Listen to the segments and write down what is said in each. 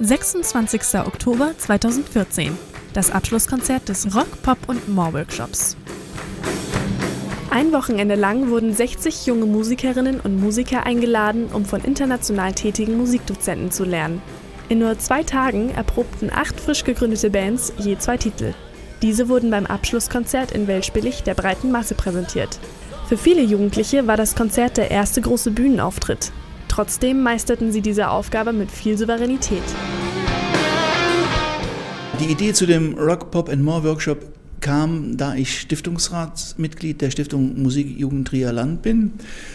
26. Oktober 2014. Das Abschlusskonzert des Rock, Pop und More Workshops. Ein Wochenende lang wurden 60 junge Musikerinnen und Musiker eingeladen, um von international tätigen Musikdozenten zu lernen. In nur zwei Tagen erprobten acht frisch gegründete Bands je zwei Titel. Diese wurden beim Abschlusskonzert in Weltspillig der breiten Masse präsentiert. Für viele Jugendliche war das Konzert der erste große Bühnenauftritt. Trotzdem meisterten sie diese Aufgabe mit viel Souveränität. Die Idee zu dem Rock, Pop and More Workshop kam, da ich Stiftungsratsmitglied der Stiftung Musik Jugend Trier Land bin.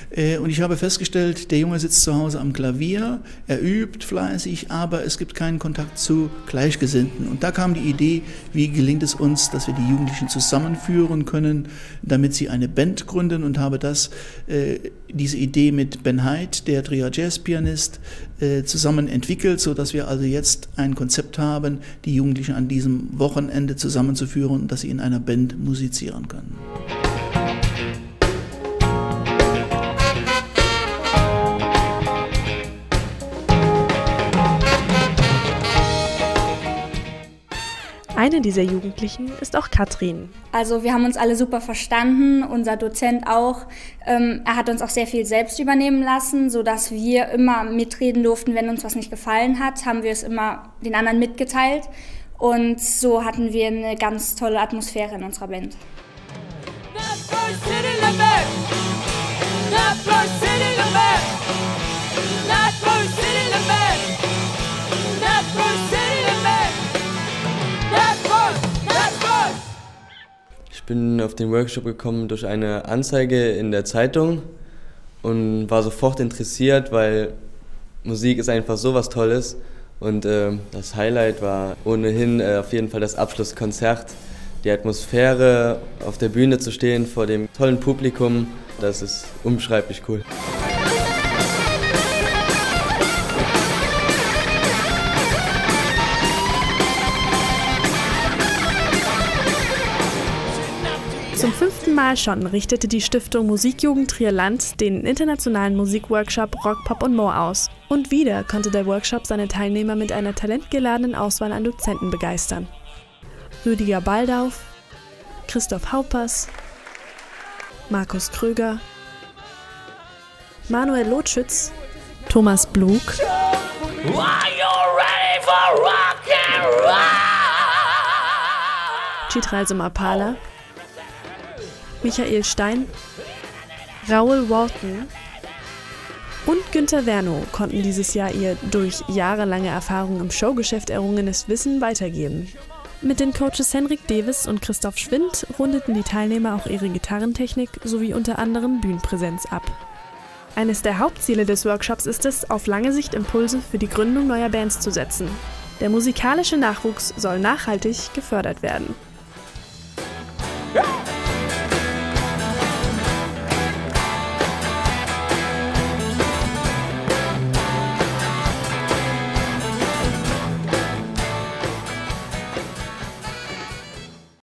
Äh, und ich habe festgestellt, der Junge sitzt zu Hause am Klavier, er übt fleißig, aber es gibt keinen Kontakt zu Gleichgesinnten. Und da kam die Idee, wie gelingt es uns, dass wir die Jugendlichen zusammenführen können, damit sie eine Band gründen und habe das, äh, diese Idee mit Ben Heid, der Trier Jazzpianist, äh, zusammen entwickelt, so dass wir also jetzt ein Konzept haben, die Jugendlichen an diesem Wochenende zusammenzuführen, dass sie in einer Band musizieren können. Eine dieser Jugendlichen ist auch Katrin. Also wir haben uns alle super verstanden, unser Dozent auch. Ähm, er hat uns auch sehr viel selbst übernehmen lassen, sodass wir immer mitreden durften, wenn uns was nicht gefallen hat, haben wir es immer den anderen mitgeteilt. Und so hatten wir eine ganz tolle Atmosphäre in unserer Band. Ich bin auf den Workshop gekommen durch eine Anzeige in der Zeitung und war sofort interessiert, weil Musik ist einfach so was Tolles. Und äh, das Highlight war ohnehin äh, auf jeden Fall das Abschlusskonzert. Die Atmosphäre, auf der Bühne zu stehen vor dem tollen Publikum, das ist unbeschreiblich cool. Fünften Mal schon richtete die Stiftung Musikjugend Trierland den internationalen Musikworkshop Rock, Pop und More aus. Und wieder konnte der Workshop seine Teilnehmer mit einer talentgeladenen Auswahl an Dozenten begeistern. Rüdiger Baldauf, Christoph Haupers, Markus Kröger, Manuel Lotschütz, Thomas Blug, Chitral Sumapala, Michael Stein, Raoul Walton und Günter Wernow konnten dieses Jahr ihr durch jahrelange Erfahrung im Showgeschäft errungenes Wissen weitergeben. Mit den Coaches Henrik Davis und Christoph Schwind rundeten die Teilnehmer auch ihre Gitarrentechnik sowie unter anderem Bühnenpräsenz ab. Eines der Hauptziele des Workshops ist es, auf lange Sicht Impulse für die Gründung neuer Bands zu setzen. Der musikalische Nachwuchs soll nachhaltig gefördert werden.